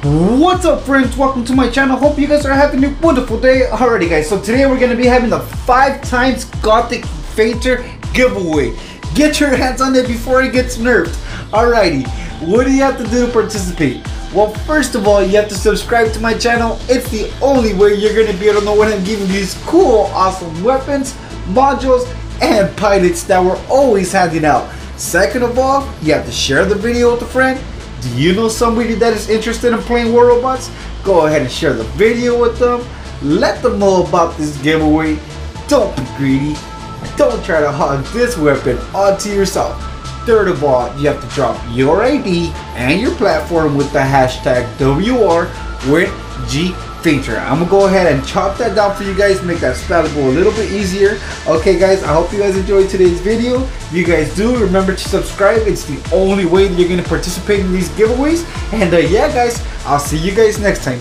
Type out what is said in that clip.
What's up friends, welcome to my channel, hope you guys are having a wonderful day. Alrighty guys, so today we're going to be having the 5 times Gothic Fainter giveaway. Get your hands on it before it gets nerfed. Alrighty, what do you have to do to participate? Well, first of all, you have to subscribe to my channel. It's the only way you're going to be able to know when I'm giving these cool, awesome weapons, modules, and pilots that we're always handing out. Second of all, you have to share the video with a friend. Do you know somebody that is interested in playing War Robots? Go ahead and share the video with them. Let them know about this giveaway. Don't be greedy. Don't try to hog this weapon onto yourself. Third of all, you have to drop your ID and your platform with the hashtag WR with G Fainter. I'm gonna go ahead and chop that down for you guys, make that spellable a little bit easier. Okay guys, I hope you guys enjoyed today's video. If you guys do, remember to subscribe. It's the only way that you're gonna participate in these giveaways. And uh, yeah guys, I'll see you guys next time.